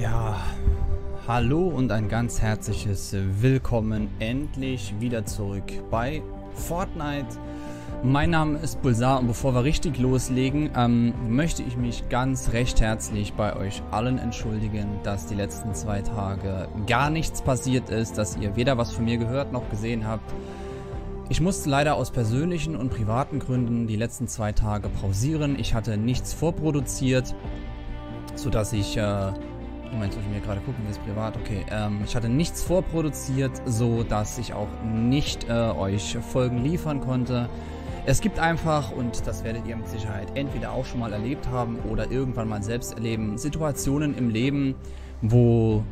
Ja, hallo und ein ganz herzliches Willkommen endlich wieder zurück bei Fortnite. Mein Name ist Bulsar und bevor wir richtig loslegen, ähm, möchte ich mich ganz recht herzlich bei euch allen entschuldigen, dass die letzten zwei Tage gar nichts passiert ist, dass ihr weder was von mir gehört noch gesehen habt. Ich musste leider aus persönlichen und privaten Gründen die letzten zwei Tage pausieren. Ich hatte nichts vorproduziert, sodass ich... Äh, Moment, soll ich mir gerade gucken, ist privat? Okay, ähm, ich hatte nichts vorproduziert, so dass ich auch nicht äh, euch Folgen liefern konnte. Es gibt einfach, und das werdet ihr mit Sicherheit entweder auch schon mal erlebt haben oder irgendwann mal selbst erleben, Situationen im Leben, wo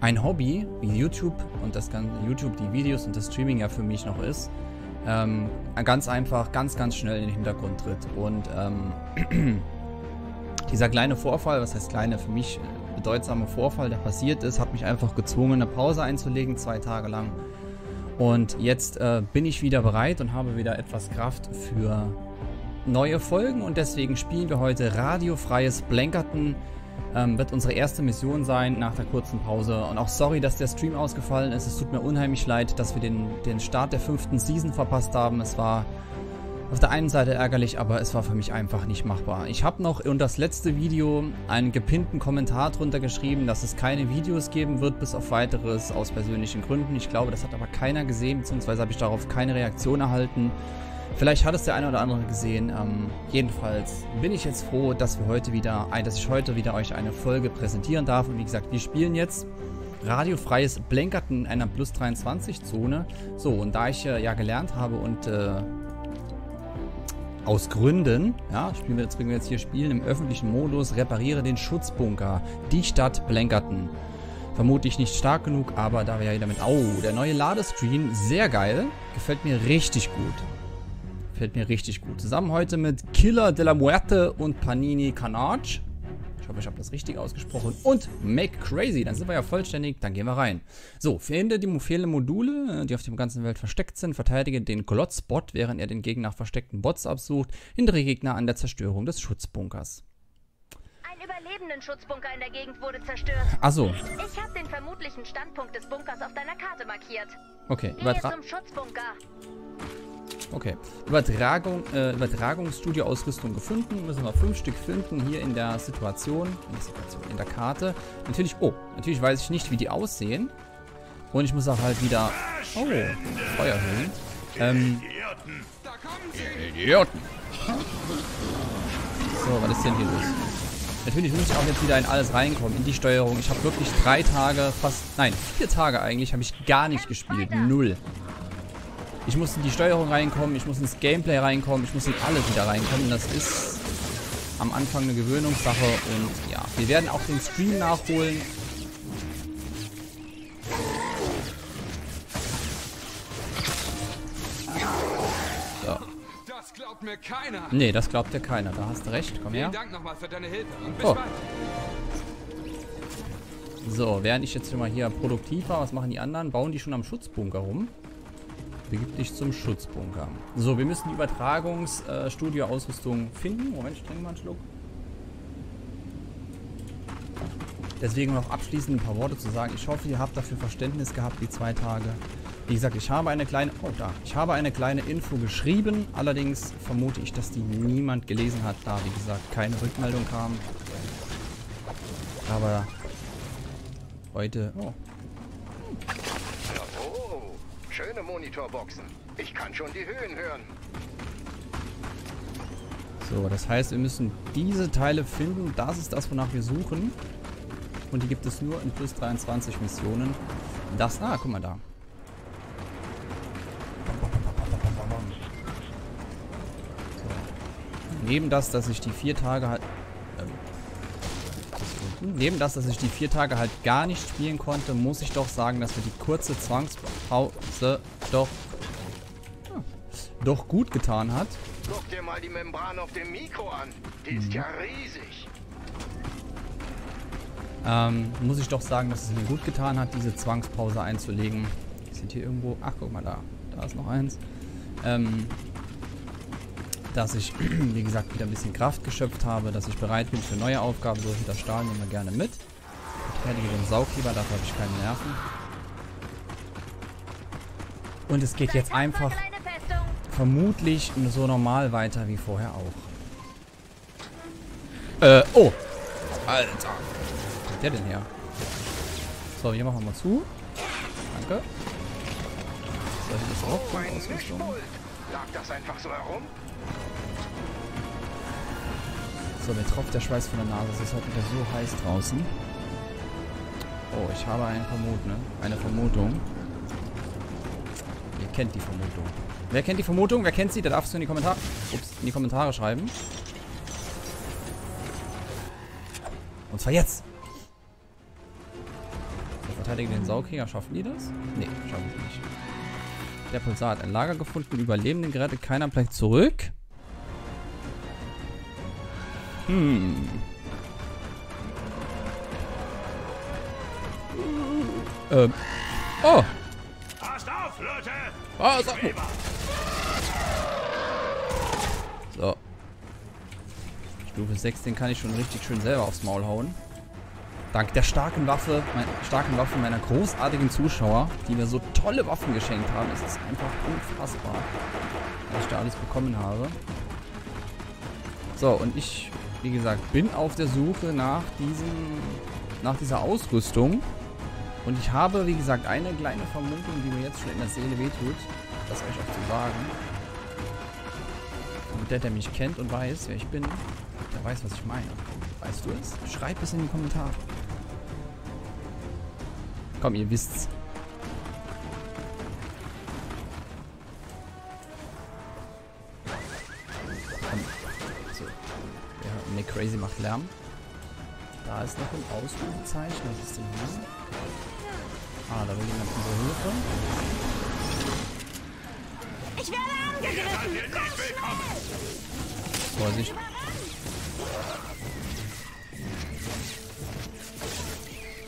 ein Hobby wie YouTube und das ganze YouTube, die Videos und das Streaming ja für mich noch ist, ähm, ganz einfach, ganz, ganz schnell in den Hintergrund tritt. Und ähm, dieser kleine Vorfall, was heißt kleine, für mich bedeutsame Vorfall, der passiert ist, hat mich einfach gezwungen, eine Pause einzulegen, zwei Tage lang. Und jetzt äh, bin ich wieder bereit und habe wieder etwas Kraft für neue Folgen und deswegen spielen wir heute radiofreies Blankerton. Ähm, wird unsere erste Mission sein nach der kurzen Pause. Und auch sorry, dass der Stream ausgefallen ist. Es tut mir unheimlich leid, dass wir den, den Start der fünften Season verpasst haben. Es war auf der einen Seite ärgerlich, aber es war für mich einfach nicht machbar. Ich habe noch in das letzte Video einen gepinnten Kommentar drunter geschrieben, dass es keine Videos geben wird, bis auf weiteres aus persönlichen Gründen. Ich glaube, das hat aber keiner gesehen, beziehungsweise habe ich darauf keine Reaktion erhalten. Vielleicht hat es der eine oder andere gesehen. Ähm, jedenfalls bin ich jetzt froh, dass wir heute wieder, dass ich heute wieder euch eine Folge präsentieren darf. Und wie gesagt, wir spielen jetzt radiofreies Blankerton in einer Plus 23 Zone. So, und da ich äh, ja gelernt habe und äh, aus Gründen, ja, spielen wir jetzt, wir jetzt hier spielen im öffentlichen Modus, repariere den Schutzbunker, die Stadt Blankerton. Vermutlich nicht stark genug, aber da wir ja damit... Oh, der neue Ladescreen, sehr geil. Gefällt mir richtig gut. Gefällt mir richtig gut. Zusammen heute mit Killer de la Muerte und Panini Carnage. Ich hoffe, ich habe das richtig ausgesprochen. Und Make Crazy. Dann sind wir ja vollständig. Dann gehen wir rein. So, finde die fehlenden Module, die auf der ganzen Welt versteckt sind. Verteidige den Glotzbot, während er den Gegner nach versteckten Bots absucht. Hindere Gegner an der Zerstörung des Schutzbunkers. Ein überlebenden Schutzbunker in der Gegend wurde zerstört. Achso. Ich habe den vermutlichen Standpunkt des Bunkers auf deiner Karte markiert. Okay. Gehe zum Schutzbunker. Okay. Übertragung, äh, Übertragungsstudio-Ausrüstung gefunden. Müssen wir fünf Stück finden hier in der Situation. In der Situation, in der Karte. Natürlich, oh, natürlich weiß ich nicht, wie die aussehen. Und ich muss auch halt wieder... Oh, Feuerhöhlen. Ähm... Idioten. So, was ist denn hier los? Natürlich muss ich auch jetzt wieder in alles reinkommen, in die Steuerung. Ich habe wirklich drei Tage, fast, nein, vier Tage eigentlich, habe ich gar nicht gespielt. Null. Ich muss in die Steuerung reinkommen, ich muss ins Gameplay reinkommen, ich muss in alles wieder reinkommen. Das ist am Anfang eine Gewöhnungssache und ja, wir werden auch den Stream nachholen. So. Das glaubt mir keiner. Nee, das glaubt dir keiner. Da hast du recht. Komm her. Vielen Dank nochmal für deine Oh. So, während ich jetzt schon mal hier produktiv war, was machen die anderen? Bauen die schon am Schutzbunker rum? Begib dich zum Schutzbunker. So, wir müssen die Übertragungsstudio-Ausrüstung finden. Moment, ich trinke mal einen Schluck. Deswegen noch abschließend ein paar Worte zu sagen. Ich hoffe, ihr habt dafür Verständnis gehabt, die zwei Tage. Wie gesagt, ich habe eine kleine... Oh, da. Ich habe eine kleine Info geschrieben. Allerdings vermute ich, dass die niemand gelesen hat, da, wie gesagt, keine Rückmeldung kam. Aber heute... Oh, Monitorboxen. Ich kann schon die Höhen hören. So, das heißt, wir müssen diese Teile finden. Das ist das, wonach wir suchen. Und die gibt es nur in plus 23 Missionen. Das, ah, guck mal da. So. Neben das, dass ich die vier Tage Neben das, dass ich die vier Tage halt gar nicht spielen konnte, muss ich doch sagen, dass mir die kurze Zwangspause doch, ja, doch gut getan hat. Guck dir mal die Membran auf dem Mikro an. Die ist ja riesig. Ähm, muss ich doch sagen, dass es mir gut getan hat, diese Zwangspause einzulegen. Sind hier irgendwo... Ach, guck mal da. Da ist noch eins. Ähm, dass ich, wie gesagt, wieder ein bisschen Kraft geschöpft habe, dass ich bereit bin für neue Aufgaben. So hinter Stahl nehmen wir gerne mit. Verteidige den Saugheber, dafür habe ich keine Nerven. Und es geht jetzt einfach vermutlich so normal weiter wie vorher auch. Äh, oh. Alter. Wo kommt der denn her? So, hier machen wir mal zu. Danke. So, hier ist auch Ausrüstung. Lag das einfach so herum? So, mir tropft der Schweiß von der Nase. Es ist heute wieder so heiß draußen. Oh, ich habe eine Vermutung, ne? Eine Vermutung. Ihr kennt die Vermutung. Wer kennt die Vermutung? Wer kennt sie? Der darf es in die Kommentare, ups, in die Kommentare schreiben. Und zwar jetzt. So, verteidige den Saukrieger. Schaffen die das? Nee, schaffen sie nicht. Der Pulsar hat ein Lager gefunden. Überlebenden gerettet. Keiner bleibt zurück. Hm. Ähm. Oh. Passt auf, Leute! Ah, sag So. Stufe 6, den kann ich schon richtig schön selber aufs Maul hauen. Dank der starken Waffe, mein, starken Waffe meiner großartigen Zuschauer, die mir so tolle Waffen geschenkt haben. Es ist einfach unfassbar, was ich da alles bekommen habe. So, und ich, wie gesagt, bin auf der Suche nach diesem, nach dieser Ausrüstung. Und ich habe, wie gesagt, eine kleine Vermutung, die mir jetzt schon in der Seele wehtut, das euch auch zu sagen. Und der, der mich kennt und weiß, wer ich bin, der weiß, was ich meine. Weißt du es? Schreib es in die Kommentare. Komm, ihr wisst's. Crazy macht Lärm. Da ist noch ein Ausrufezeichen. Was ist denn hier? Ah, da will jemand unsere Hilfe. Ich werde angegriffen. Vorsicht.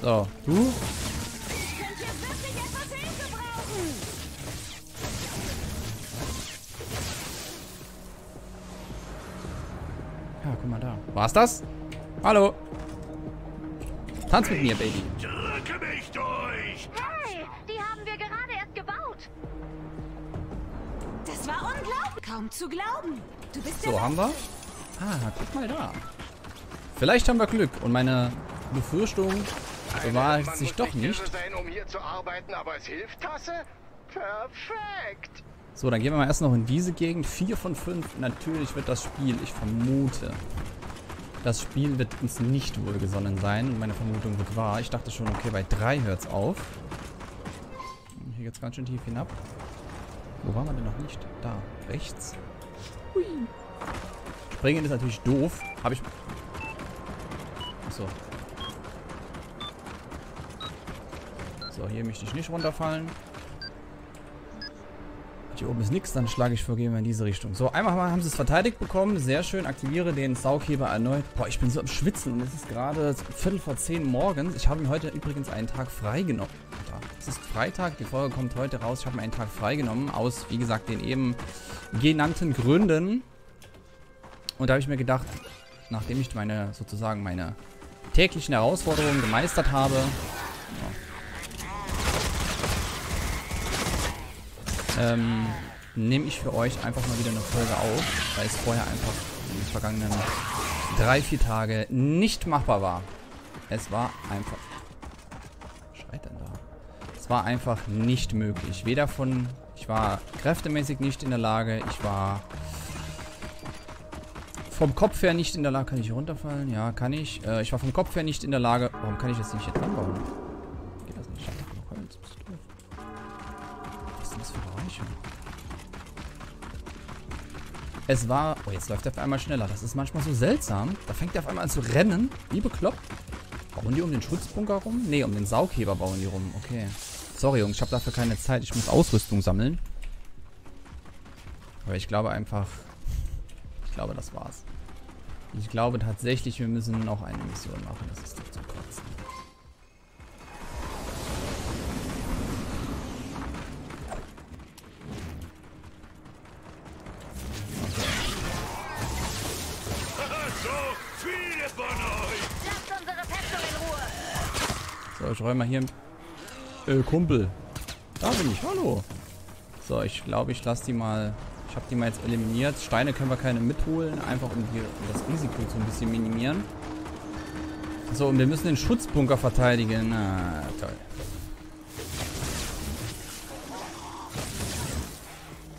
So, du? War's das? Hallo? Tanz mit mir, Baby. Drücke mich durch! Hey, die haben wir gerade erst gebaut. Das war unglaublich. Kaum zu glauben. Du bist So, der haben wir? Ah, guck mal da. Vielleicht haben wir Glück und meine Befürchtung bewahrheitet Man sich doch nicht. sein, um hier zu arbeiten, aber es hilft Tasse? Perfekt. So, dann gehen wir mal erst noch in diese Gegend. 4 von 5. Natürlich wird das Spiel, ich vermute, das Spiel wird uns nicht wohlgesonnen sein. Und meine Vermutung wird wahr. Ich dachte schon, okay, bei 3 hört's auf. Hier geht's ganz schön tief hinab. Wo waren wir denn noch nicht? Da, rechts. Hui. Springen ist natürlich doof. Habe ich... Achso. So, hier möchte ich nicht runterfallen. Hier oben ist nichts, dann schlage ich vor, gehen wir in diese Richtung. So, einmal haben sie es verteidigt bekommen. Sehr schön. Aktiviere den Saugheber erneut. Boah, ich bin so am Schwitzen und es ist gerade Viertel vor zehn morgens. Ich habe mir heute übrigens einen Tag freigenommen. Es ist Freitag, die Folge kommt heute raus. Ich habe mir einen Tag freigenommen. Aus, wie gesagt, den eben genannten Gründen. Und da habe ich mir gedacht, nachdem ich meine, sozusagen meine täglichen Herausforderungen gemeistert habe, ähm, nehme ich für euch einfach mal wieder eine Folge auf, weil es vorher einfach in den vergangenen drei, vier Tage nicht machbar war. Es war einfach... Was schreit denn da? Es war einfach nicht möglich. Weder von... Ich war kräftemäßig nicht in der Lage. Ich war vom Kopf her nicht in der Lage. Kann ich runterfallen? Ja, kann ich. Äh, ich war vom Kopf her nicht in der Lage. Warum kann ich das nicht jetzt anbauen? Es war... Oh, jetzt läuft er auf einmal schneller. Das ist manchmal so seltsam. Da fängt er auf einmal an zu rennen. Wie bekloppt. Bauen die um den Schutzbunker rum? Nee, um den Saugheber bauen die rum. Okay. Sorry, Jungs. Ich habe dafür keine Zeit. Ich muss Ausrüstung sammeln. Aber ich glaube einfach... Ich glaube, das war's. Ich glaube tatsächlich, wir müssen noch eine Mission machen. Das ist doch zum Kotzen. Lasst unsere Festung in Ruhe. So, ich räume mal hier... Äh, Kumpel. Da bin ich, hallo. So, ich glaube, ich lasse die mal... Ich habe die mal jetzt eliminiert. Steine können wir keine mitholen, einfach um, um das Risiko so ein bisschen minimieren. So, und wir müssen den Schutzbunker verteidigen. Na, toll.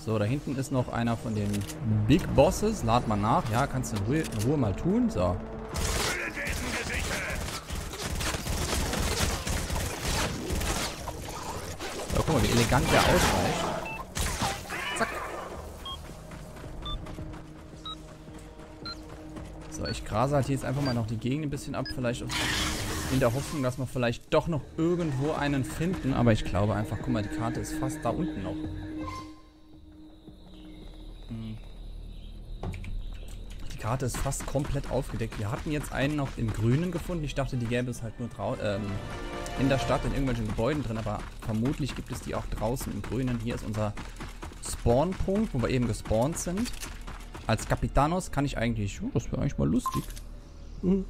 So, da hinten ist noch einer von den Big Bosses. Lad mal nach. Ja, kannst du in Ruhe, in Ruhe mal tun. So. So, guck mal, wie elegant der ausweicht. Zack. So, ich grase halt jetzt einfach mal noch die Gegend ein bisschen ab. Vielleicht in der Hoffnung, dass wir vielleicht doch noch irgendwo einen finden. Aber ich glaube einfach, guck mal, die Karte ist fast da unten noch. Karte ist fast komplett aufgedeckt. Wir hatten jetzt einen noch im Grünen gefunden. Ich dachte, die gäbe es halt nur ähm, in der Stadt, in irgendwelchen Gebäuden drin. Aber vermutlich gibt es die auch draußen im Grünen. Hier ist unser Spawnpunkt, wo wir eben gespawnt sind. Als Capitanos kann ich eigentlich... Oh, das wäre eigentlich mal lustig. Mhm.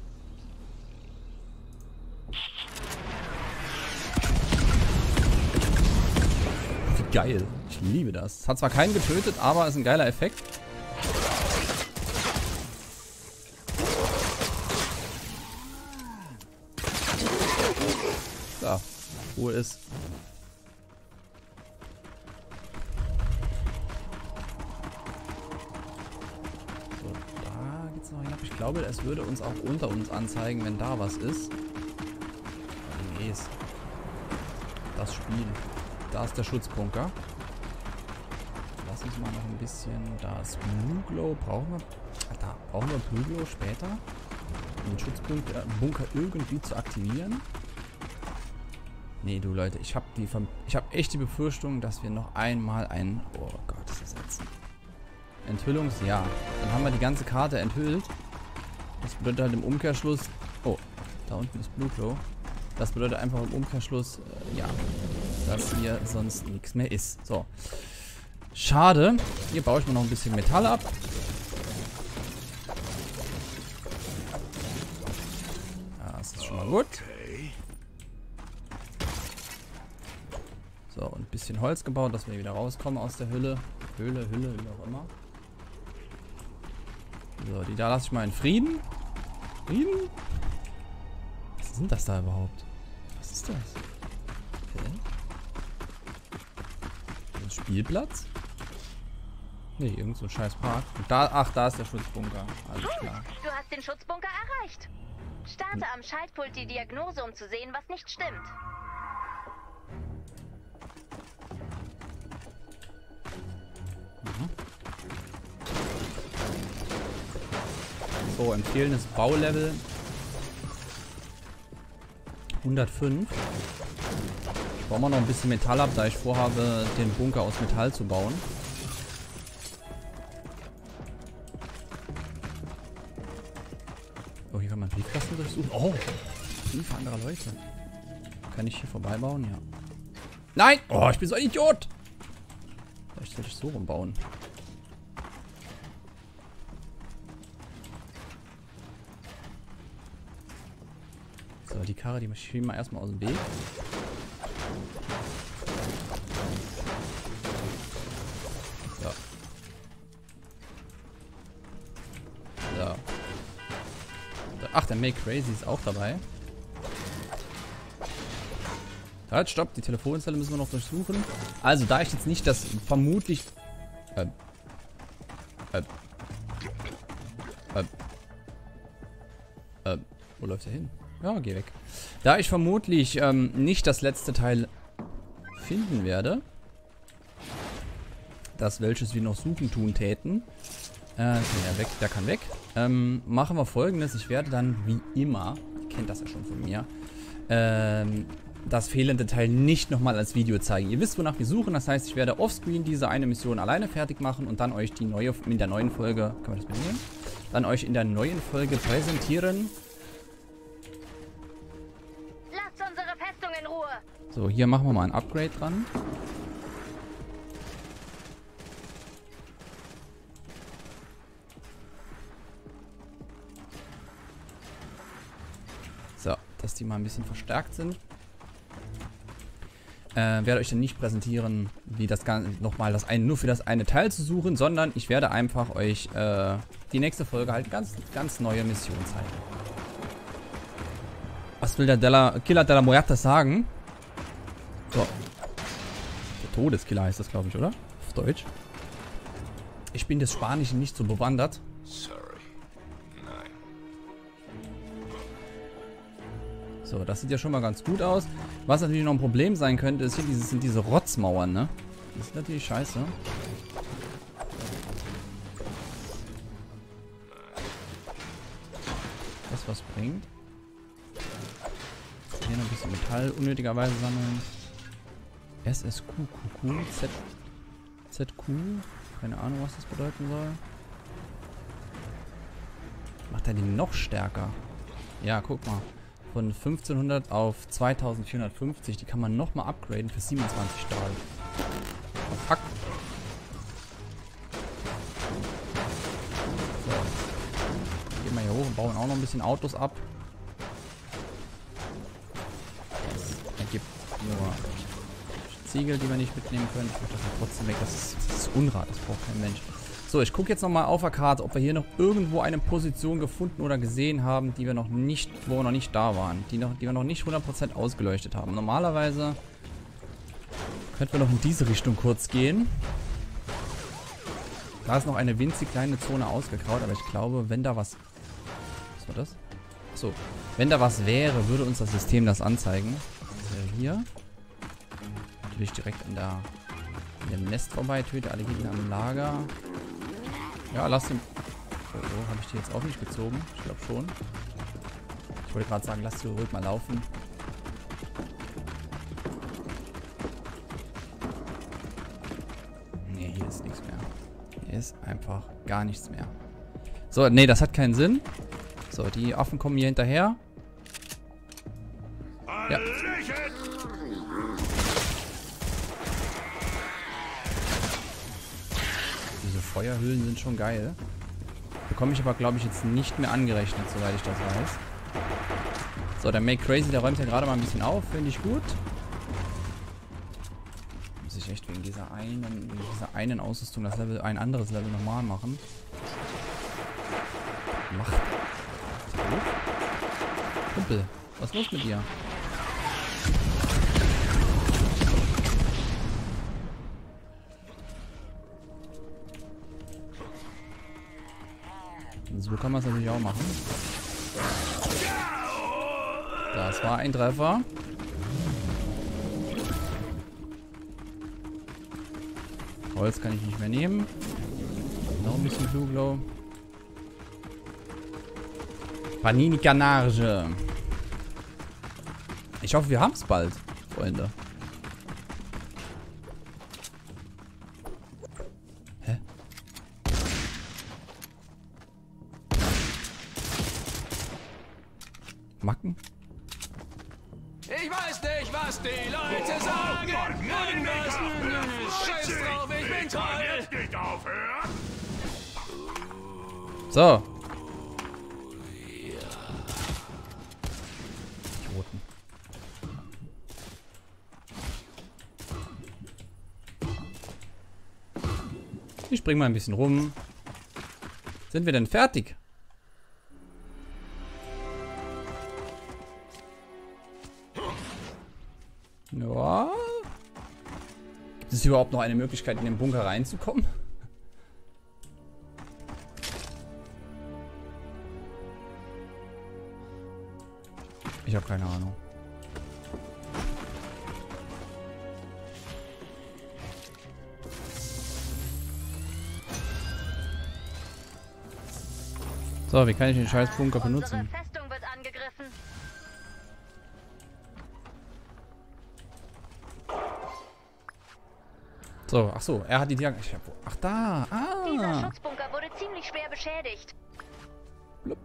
Wie geil. Ich liebe das. Hat zwar keinen getötet, aber ist ein geiler Effekt. Ruhe ist. So, da geht's noch hinab. Ich glaube, es würde uns auch unter uns anzeigen, wenn da was ist. Das Spiel. Da ist der Schutzbunker. Lass uns mal noch ein bisschen das Blue Glow. Brauchen wir. Da, brauchen wir Blue Glow später? Um den Schutzbunker Bunker irgendwie zu aktivieren. Nee, du Leute, ich habe die ich habe echt die Befürchtung, dass wir noch einmal ein Oh Gott, das ist jetzt Enthüllungs. Dann haben wir die ganze Karte enthüllt. Das bedeutet halt im Umkehrschluss Oh, da unten ist Blue Glow. Das bedeutet einfach im Umkehrschluss äh, ja, dass hier sonst nichts mehr ist. So. Schade. Hier baue ich mir noch ein bisschen Metall ab. Das ist schon mal gut. So, und ein bisschen Holz gebaut, dass wir wieder rauskommen aus der Hülle. Höhle, Hülle, wie auch immer. So, die da lasse ich mal in Frieden. Frieden? Was sind das da überhaupt? Was ist das? Okay. Ein Spielplatz? Nee, irgend so ein scheiß Park. Und da, ach, da ist der Schutzbunker. Alles klar. Du hast den Schutzbunker erreicht. Starte hm. am Schaltpult die Diagnose, um zu sehen, was nicht stimmt. So, empfehlendes Baulevel 105. Ich baue mal noch ein bisschen Metall ab, da ich vorhabe, den Bunker aus Metall zu bauen. Oh, hier kann man Briefkasten durchsuchen. Oh, Briefe anderer Leute. Kann ich hier vorbeibauen? Ja. Nein! Oh, ich bin so ein Idiot! Vielleicht sollte ich so rumbauen. So, die Karre, die schieben wir erstmal aus dem Weg. So. So. Ach, der Make Crazy ist auch dabei. Halt, stopp. Die Telefonzelle müssen wir noch durchsuchen. Also, da ich jetzt nicht das vermutlich... Äh, äh, äh, äh, wo läuft er hin? Ja, geh weg. Da ich vermutlich ähm, nicht das letzte Teil finden werde, das welches wir noch suchen tun täten, äh, kann er weg, der kann weg, ähm, machen wir folgendes. Ich werde dann wie immer, ihr kennt das ja schon von mir, ähm, das fehlende Teil nicht nochmal als Video zeigen. Ihr wisst, wonach wir suchen. Das heißt, ich werde offscreen diese eine Mission alleine fertig machen und dann euch die neue, in der neuen Folge, können wir das mitnehmen? Dann euch in der neuen Folge präsentieren, So, hier machen wir mal ein Upgrade dran. So, dass die mal ein bisschen verstärkt sind. äh, werde euch dann nicht präsentieren, wie das Ganze nochmal das eine nur für das eine Teil zu suchen, sondern ich werde einfach euch äh, die nächste Folge halt ganz, ganz neue Mission zeigen. Was will der Della, Killer Della Muerta sagen? Todeskiller heißt das, glaube ich, oder? Auf Deutsch. Ich bin des Spanischen nicht so bewandert. Sorry. Nein. So, das sieht ja schon mal ganz gut aus. Was natürlich noch ein Problem sein könnte, ist hier diese, sind diese Rotzmauern, ne? Das ist natürlich scheiße. Das was bringt. Hier noch ein bisschen Metall unnötigerweise sammeln. SSQ, Z, ZQ. Keine Ahnung, was das bedeuten soll. Macht er die noch stärker? Ja, guck mal. Von 1500 auf 2450. Die kann man nochmal upgraden für 27 Stahl. Fuck. So. Gehen wir hier hoch und bauen auch noch ein bisschen Autos ab. Das ergibt nur Ziegel, die wir nicht mitnehmen können. Ich das ja trotzdem weg. Das ist, das ist Unrat. Das braucht kein Mensch. So, ich gucke jetzt nochmal auf der Karte, ob wir hier noch irgendwo eine Position gefunden oder gesehen haben, die wir noch nicht, wo wir noch nicht da waren. Die, noch, die wir noch nicht 100% ausgeleuchtet haben. Normalerweise könnten wir noch in diese Richtung kurz gehen. Da ist noch eine winzig kleine Zone ausgekraut, aber ich glaube, wenn da was... Was war das? Achso. Wenn da was wäre, würde uns das System das anzeigen. Das wäre hier. Natürlich direkt an der, an dem Nest vorbei. Töte alle Gegner am Lager. Ja, lass den... Oh, oh habe ich die jetzt auch nicht gezogen? Ich glaube schon. Ich wollte gerade sagen, lass die ruhig mal laufen. Nee, hier ist nichts mehr. Hier ist einfach gar nichts mehr. So, nee, das hat keinen Sinn. So, die Affen kommen hier hinterher. Ja. Diese Feuerhöhlen sind schon geil. Bekomme ich aber, glaube ich, jetzt nicht mehr angerechnet, soweit ich das weiß. So, der Make Crazy, der räumt ja gerade mal ein bisschen auf. Finde ich gut. Muss ich echt wegen dieser einen, wegen dieser einen Ausrüstung das Level, ein anderes Level nochmal machen. Macht. Kumpel, was ist los mit dir? Kann man es natürlich auch machen. Das war ein Treffer. Holz kann ich nicht mehr nehmen. Noch ein bisschen Blue Glow. Panini Canarge. Ich hoffe, wir haben es bald, Freunde. Macken? Ich weiß nicht, was die Leute sagen. Irgendwas. Scheiß drauf, ich bin toll. Nicht aufhören! So. Idioten. Ich spring mal ein bisschen rum. Sind wir denn fertig? Es überhaupt noch eine Möglichkeit, in den Bunker reinzukommen? Ich habe keine Ahnung. So, wie kann ich den scheiß Bunker benutzen? So, ach so, er hat die Diag... ich hab- Ach da, Dieser ah. Schutzbunker wurde ziemlich schwer beschädigt. Blub.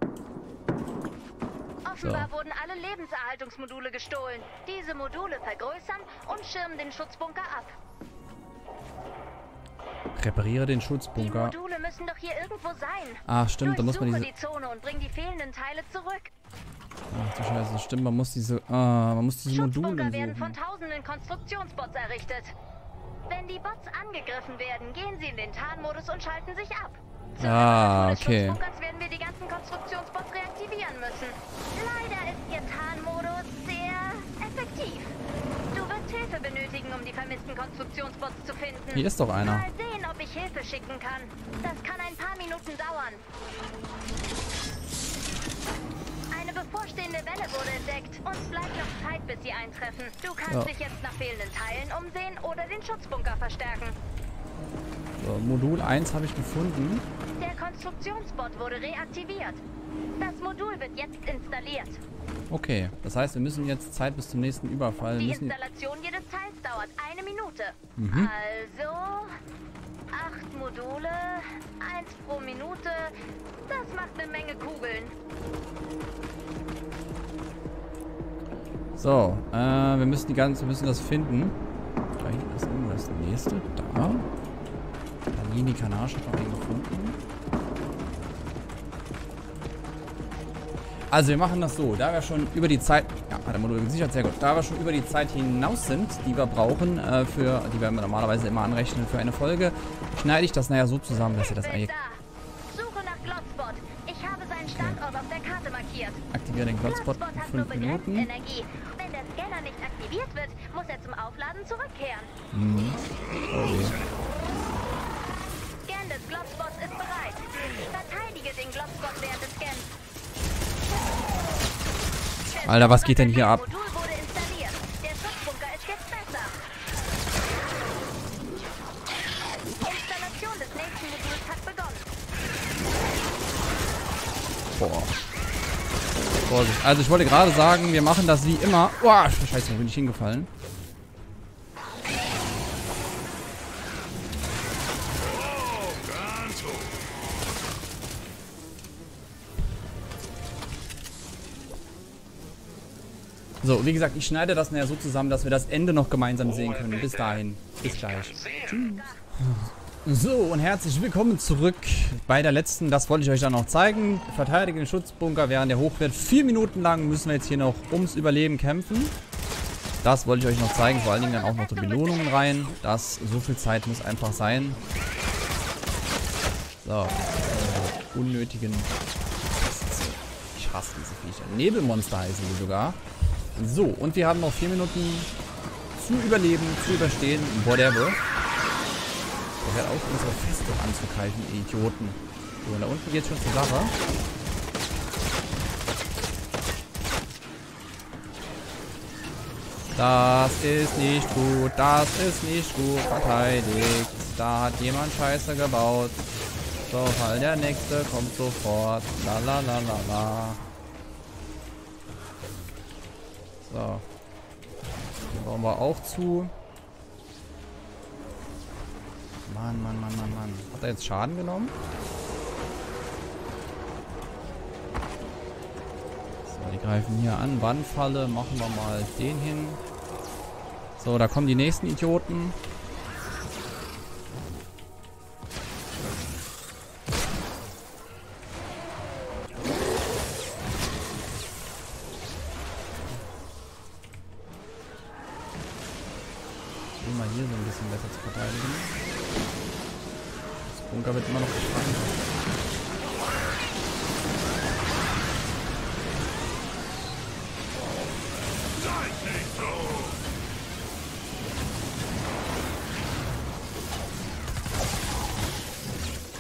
Offenbar So. wurden alle Lebenserhaltungsmodule gestohlen. Diese Module vergrößern und schirmen den Schutzbunker ab. Repariere den Die Schutzbunker. Module müssen doch hier irgendwo sein. Ah, stimmt, da muss man diese... die Zone und bring die fehlenden Teile zurück. Ach, du Scheiße. Stimmt, man muss diese, ah, man muss diese Module Schutzbunker werden von tausenden Konstruktionsbots errichtet. Wenn die Bots angegriffen werden, gehen sie in den Tarnmodus und schalten sich ab. Zur Ah, des okay. Werden wir die ganzen Konstruktionsbots reaktivieren müssen. Leider ist ihr Tarnmodus sehr effektiv. Du wirst Hilfe benötigen, um die vermissten Konstruktionsbots zu finden. Hier ist doch einer. Mal sehen, ob ich Hilfe schicken kann. Das kann ein paar Minuten dauern. Bevorstehende Welle wurde entdeckt. Uns bleibt noch Zeit, bis sie eintreffen. Du kannst Ja. dich jetzt nach fehlenden Teilen umsehen oder den Schutzbunker verstärken. So, Modul 1 habe ich gefunden. Der Konstruktionsbot wurde reaktiviert. Das Modul wird jetzt installiert. Okay, das heißt, wir müssen jetzt Zeit bis zum nächsten Überfall. Die Installation jedes Teils dauert eine Minute. Mhm. Also acht Module, eins pro Minute. Das macht eine Menge Kugeln. So, äh, wir müssen die ganze, wir müssen das finden. Da hinten ist irgendwo das nächste. Da. Palini Kanage noch einen gefunden. Also wir machen das so, da wir schon über die Zeit, ja, hat der Modul gesichert, sehr gut, da wir schon über die Zeit hinaus sind, die wir brauchen, äh, für, die wir normalerweise immer anrechnen für eine Folge, schneide ich das nachher so zusammen, dass ihr das eigentlich da. Suche nach Glotspot. Ich habe seinen Standort auf der Karte markiert. aktiviert den in hat nur 5 begrenzt Minuten. Energie. Wenn der Scanner nicht aktiviert wird, muss er zum Aufladen zurückkehren. Okay. Scan des Glotspots ist bereit. Verteidige den Glotspot während des Scans. Der Alter, was geht denn hier ab? Boah. Vorsicht. Also ich wollte gerade sagen, wir machen das wie immer. Boah, scheiße, bin ich hingefallen. So, wie gesagt, ich schneide das nachher so zusammen, dass wir das Ende noch gemeinsam sehen können. Bis dahin. Bis gleich. So, und herzlich willkommen zurück bei der letzten, das wollte ich euch dann noch zeigen. Verteidigen den Schutzbunker während der Hochwert. Vier Minuten lang müssen wir jetzt hier noch ums Überleben kämpfen. Das wollte ich euch noch zeigen, vor allen Dingen dann auch noch die Belohnungen rein. Das, so viel Zeit muss einfach sein. So, unnötigen... Ich hasse diese Viecher. Nebelmonster heißen die sogar. So, und wir haben noch vier Minuten zu überleben, zu überstehen, whatever. Der hört auf, unsere Festung anzugreifen, ihr Idioten. So, und da unten geht's schon zur Sache. Das ist nicht gut, das ist nicht gut verteidigt. Da hat jemand Scheiße gebaut. So, Fall der nächste kommt sofort. La la la la la. So. Den bauen wir auch zu. Mann, Mann, Mann, Mann, Mann. Hat er jetzt Schaden genommen? So, die greifen hier an. Wandfalle. Machen wir mal den hin. So, da kommen die nächsten Idioten. Versuchen mal hier so ein bisschen besser zu verteidigen. Das Bunker wird immer noch gesprengt.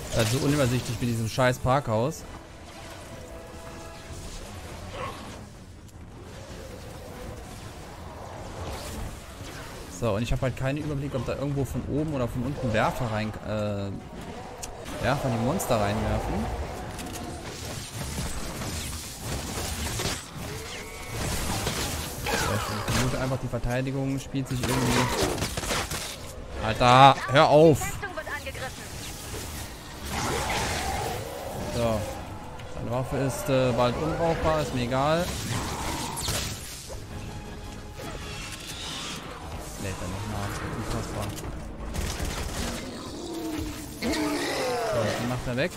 Ist halt so unübersichtlich mit diesem scheiß Parkhaus. So, und ich habe halt keinen Überblick, ob da irgendwo von oben oder von unten Werfer rein, äh, Werfer die Monster reinwerfen. Ich vermute einfach, die Verteidigung spielt sich irgendwie... Alter, hör auf! So. Seine Waffe ist äh, bald unbrauchbar, ist mir egal. So, den macht er weg.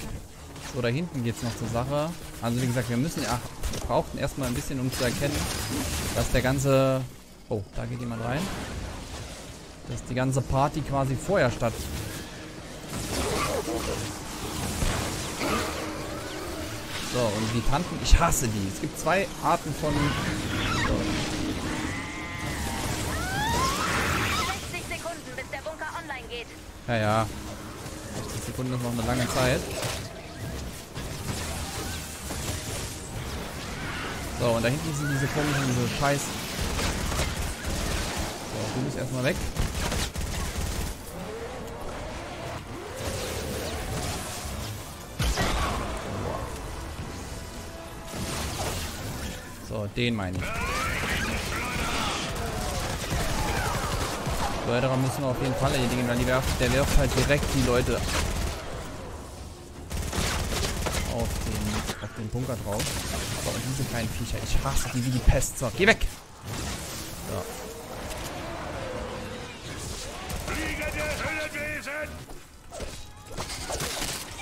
So, da hinten geht's noch zur Sache. Also wie gesagt, wir müssen... Ach, brauchten erstmal ein bisschen, um zu erkennen, dass der ganze... Oh, da geht jemand rein. Dass die ganze Party quasi vorher statt... So, und die Tanten, ich hasse die. Es gibt zwei Arten von... So. 60 Sekunden, bis der Bunker online geht. Ja, ja. 60 Sekunden ist noch eine lange Zeit. So, und da hinten sind diese komischen, diese Scheiß... So, du bist erstmal weg. So, den meine ich. Schleuderer müssen wir auf jeden Fall erledigen, weil die werft, der wirft halt direkt die Leute auf den Bunker drauf. Und diese kleinen Viecher, ich hasse die wie die Pest. So, geh weg! So.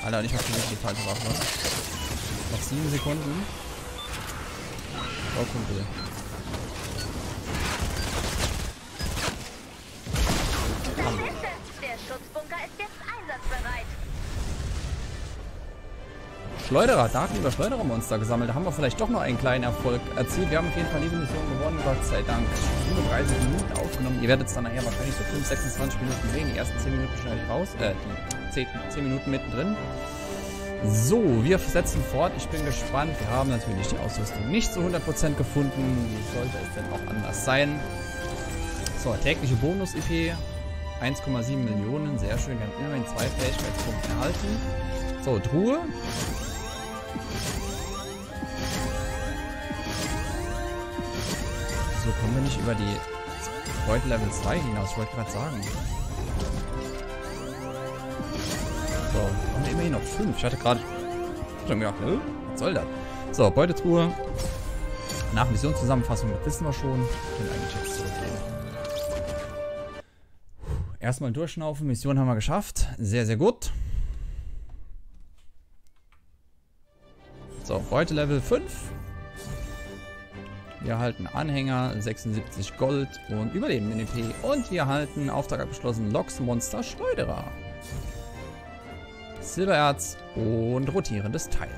Alter, und ich hab die falsche Waffe. Noch sieben Sekunden. Oh, Kumpel. Schleuderer, Daten über Schleuderermonster gesammelt. Da haben wir vielleicht doch noch einen kleinen Erfolg erzielt. Wir haben auf jeden Fall diese Mission gewonnen, Gott sei Dank. 35 Minuten aufgenommen. Ihr werdet es dann nachher wahrscheinlich so 5, 26 Minuten sehen. Die ersten 10 Minuten schneide ich raus. Äh, die 10, 10 Minuten mittendrin. So, wir setzen fort. Ich bin gespannt. Wir haben natürlich die Ausrüstung nicht zu 100% gefunden. Wie sollte es denn auch anders sein? So, tägliche Bonus-IP. 1,7 Millionen. Sehr schön. Wir haben immerhin zwei Fähigkeitspunkte erhalten. So, Truhe. So kommen wir nicht über die Freud Level 2 hinaus. Ich wollte gerade sagen. So, haben immerhin noch 5. Ich hatte gerade schon gedacht, ne? was soll das? So, Beutetruhe. Nach Missionszusammenfassung, das wissen wir schon. Kann eigentlich jetzt zurückgehen. Erstmal durchschnaufen. Mission haben wir geschafft. Sehr, sehr gut. So, Beute Level 5. Wir erhalten Anhänger, 76 Gold und Überleben in EP. Und wir erhalten Auftrag abgeschlossen, Loks Monster Schleuderer. Silbererz und rotierendes Teil.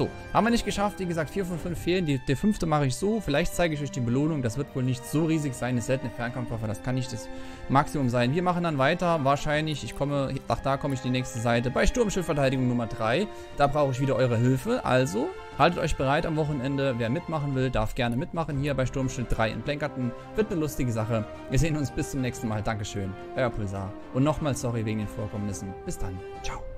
So, haben wir nicht geschafft. Wie gesagt, 4 von 5 fehlen. Die, der fünfte mache ich so. Vielleicht zeige ich euch die Belohnung. Das wird wohl nicht so riesig sein. Eine seltene Fernkampfwaffe. Das kann nicht das Maximum sein. Wir machen dann weiter. Wahrscheinlich, ich komme, ach da komme ich die nächste Seite. Bei Sturmschildverteidigung Nummer 3. Da brauche ich wieder eure Hilfe. Also, haltet euch bereit am Wochenende. Wer mitmachen will, darf gerne mitmachen. Hier bei Sturmschild 3 in Blenkerton. Wird eine lustige Sache. Wir sehen uns bis zum nächsten Mal. Dankeschön. Euer Pulsar. Und nochmal sorry wegen den Vorkommnissen. Bis dann. Ciao.